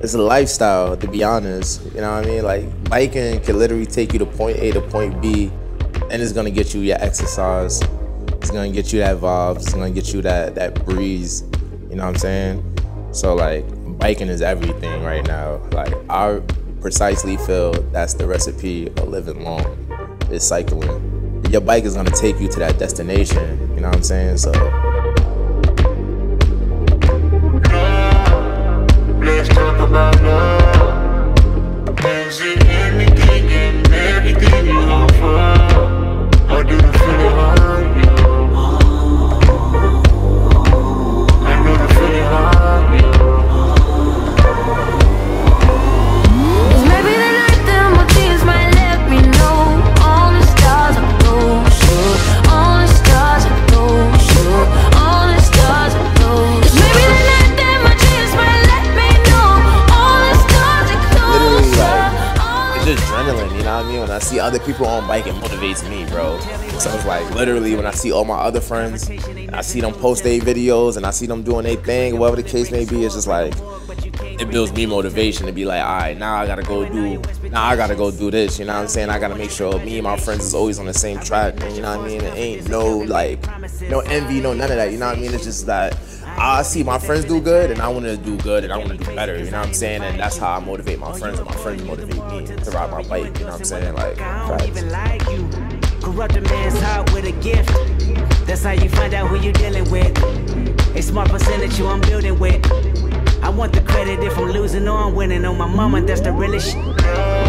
it's a lifestyle to be honest. You know what I mean? Like biking can literally take you to point A to point B, and it's gonna get you your exercise. It's gonna get you that vibe It's gonna get you that that breeze. You know what I'm saying? So like biking is everything right now. Like I precisely feel that's the recipe of living long. Is cycling. Your bike is gonna take you to that destination. You know what I'm saying? So. Love. I mean? When I see other people on bike, it motivates me, bro. So it's like literally when I see all my other friends, I see them post their videos and I see them doing their thing, whatever the case may be, it's just like it builds me motivation to be like, all right, now I gotta go do, now I gotta go do this. You know what I'm saying? I gotta make sure me and my friends is always on the same track. You know what I mean? It ain't no like, no envy, no none of that. You know what I mean? It's just that I see my friends do good, and I want to do good, and I want to do better. You know what I'm saying? And that's how I motivate my friends, and my friends motivate me to ride my bike. You know what I'm saying? Like, you. Corrupt a man's heart with a gift. That's how you find out who you dealing want the credit if I'm losing or I'm winning. On my mama, that's the realest shit.